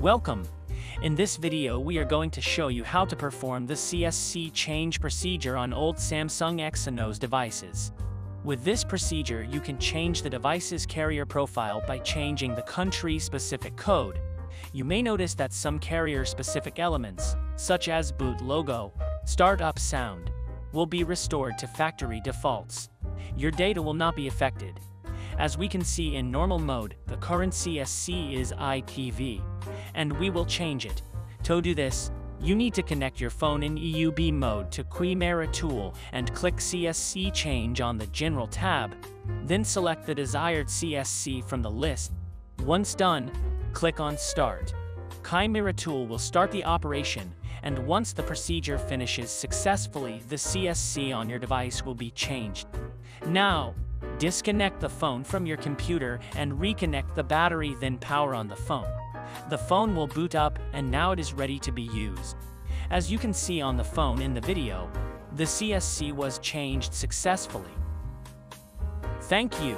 Welcome! In this video we are going to show you how to perform the CSC change procedure on old Samsung Exynos devices. With this procedure you can change the device's carrier profile by changing the country-specific code. You may notice that some carrier-specific elements, such as boot logo, startup sound, will be restored to factory defaults. Your data will not be affected. As we can see in normal mode, the current CSC is IPv, and we will change it. To do this, you need to connect your phone in EUB mode to Chimera tool and click CSC change on the General tab. Then select the desired CSC from the list. Once done, click on Start. Chimera tool will start the operation, and once the procedure finishes successfully, the CSC on your device will be changed. Now, Disconnect the phone from your computer and reconnect the battery then power on the phone. The phone will boot up and now it is ready to be used. As you can see on the phone in the video, the CSC was changed successfully. Thank you.